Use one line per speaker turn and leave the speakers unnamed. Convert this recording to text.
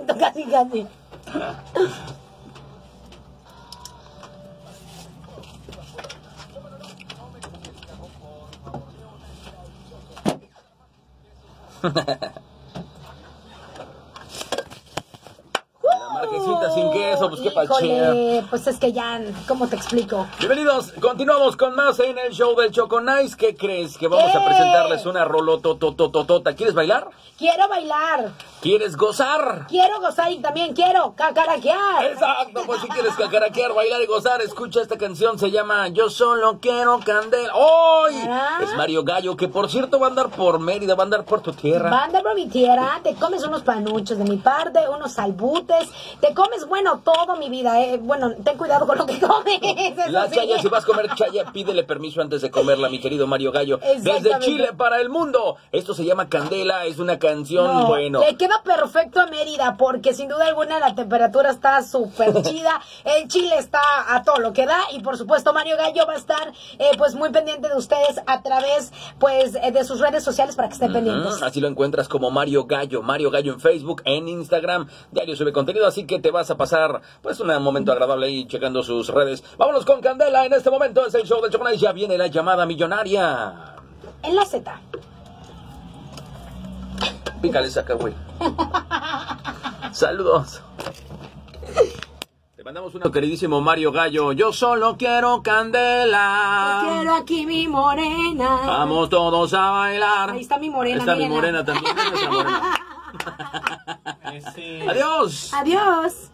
untuk ganti-ganti
Ha ha ha. Sin queso, pues qué.
Híjole, pues es que ya, ¿cómo te explico?
Bienvenidos, continuamos con más en el show del Choco Nice. ¿Qué crees? Que vamos a
¿Qué?
presentarles una rolototototota. ¿Quieres bailar?
Quiero bailar,
¿Quieres gozar?
quiero gozar y también quiero cacaraquear.
Exacto, pues si quieres cacaraquear, bailar y gozar, escucha esta canción, se llama Yo solo quiero candela. ¡Hoy!
Ah.
Es Mario Gallo, que por cierto va a andar por Mérida, va a andar por tu tierra.
Banda por mi tierra, te comes unos panuchos de mi parte, unos salbutes, te comes, bueno, todo mi vida, eh. Bueno, ten cuidado con lo que comes.
La
sí.
chaya, si vas a comer chaya, pídele permiso antes de comerla, mi querido Mario Gallo. Desde. Chile para el mundo. Esto se llama Candela, es una canción,
No,
bueno.
Le queda perfecto a Mérida porque sin duda alguna la temperatura está súper chida. El Chile está a todo lo que da y por supuesto Mario Gallo va a estar eh, pues muy pendiente de ustedes a través pues eh, de sus redes sociales para que estén pendientes.
Así lo encuentras como Mario Gallo, Mario Gallo en Facebook, en Instagram, diario sube contenido, así que te vas a pasar pues un momento agradable ahí checando sus redes. Vámonos con Candela, en este momento es el show de Chocolate, ya viene la llamada millonaria.
En la Z.
Pícale esa güey. Saludos. Te mandamos uno queridísimo Mario Gallo, yo solo quiero Candela.
Quiero aquí mi morena.
Vamos todos a bailar.
Ahí está mi morena,
Está mi morena también. esa es la morena. Adiós.
Adiós.